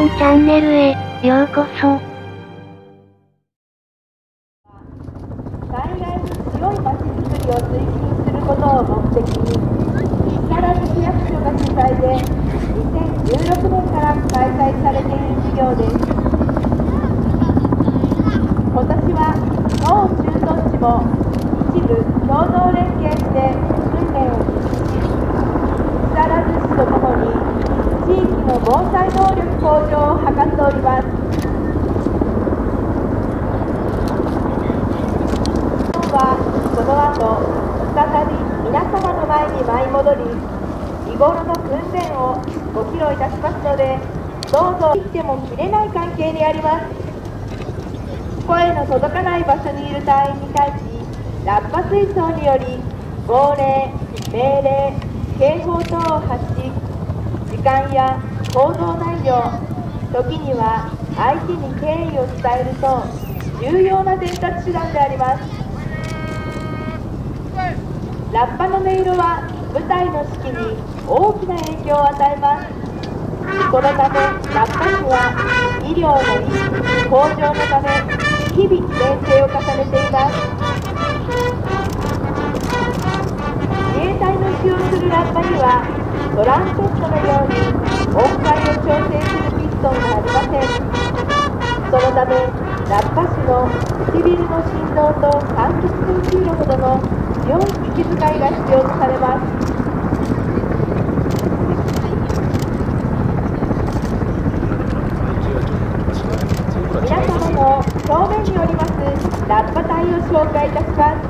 本チャンネルへようこそ。災害に強いまちづくりを推進することを目的に木更津市役所が主催で2016年から開催されている事業です今年は当駐屯地も一部共同連携して訓練を実施し木更津市とともに地域の防災能力向上を図っております。はこの後再び皆様の前に舞い戻り日頃の訓練をご披露いたしますのでどうぞ切っても切れない関係にあります。声の届かない場所にいる隊員に対しラッパ水槽により号令命令警報等を発し時間や行動内容時には相手に敬意を伝えると重要な伝達手段であります。ラッパの音色は舞台の指揮に大きな影響を与えます。このためラッパ師は医療の意識向上のため日々練習を重ねています。自衛隊の使用するラッパにはトランペットのように音階を調整するピストンがありませんそのためラッパ師の唇の振動と間欠コンシールほどの強い息遣いが必要とされます。皆様の正面におりますラッパ隊を紹介いたします。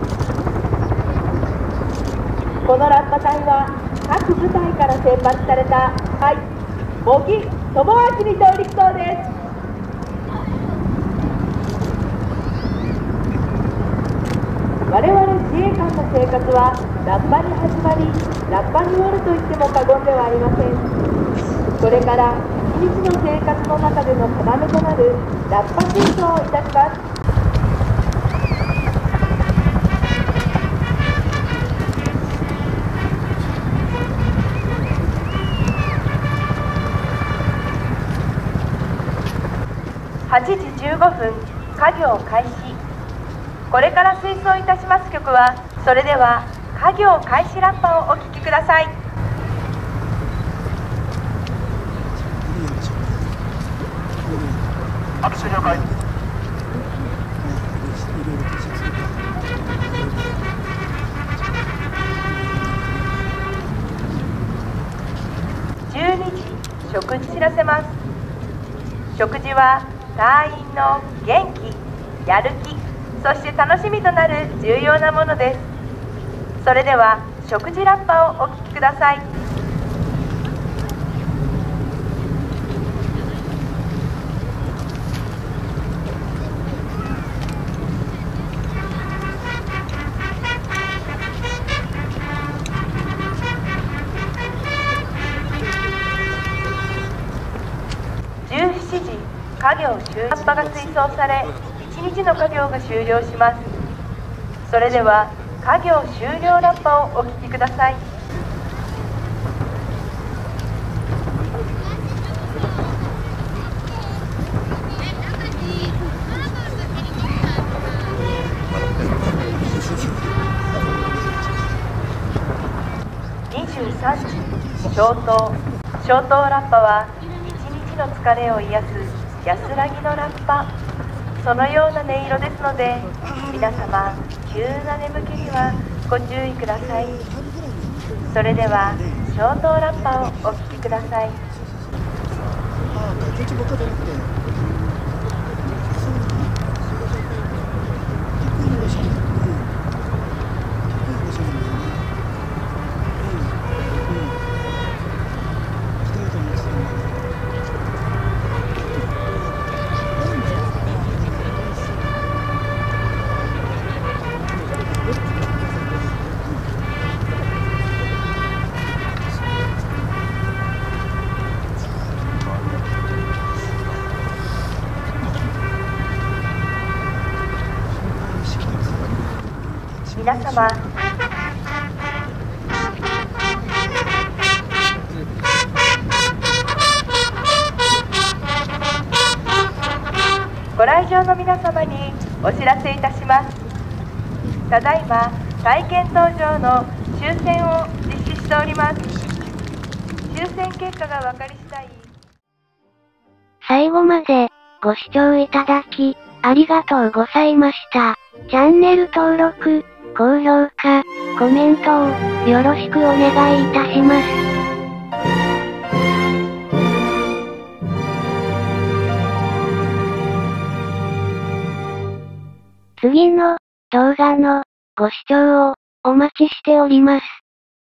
このラッパ隊は各部隊から選抜されたはい茂木友明に上陸棟です。々の生活はラッパに始まりラッパに終わると言っても過言ではありません。これから一日の生活の中での要となるラッパ水槽をいたします。8時15分家業開始。これから推奏いたします曲はそれでは家業開始ラッパをお聴きください。拍手了解12時食事知らせます。食事は隊員の元気やる気そして楽しみとなる重要なものです。それでは食事ラッパをお聴きください。17時家業終ラッパが推奏され1日の家業が終了します。それでは家業終了ラッパをお聴きください。23時消灯。消灯ラッパは一日の疲れを癒す安らぎのラッパ。そのような音色ですので皆様急な眠気にはご注意ください。それでは消灯ラッパをお聴きください。皆様。ご来場の皆様にお知らせいたします。ただいま体験搭乗の抽選を実施しております。抽選結果が分かり次第。最後までご視聴いただき、ありがとうございました。チャンネル登録、高評価、コメントをよろしくお願いいたします。次の動画のご視聴をお待ちしております。